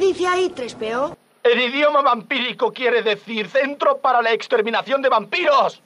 dice ahí, Trespeo? En idioma vampírico quiere decir Centro para la Exterminación de Vampiros.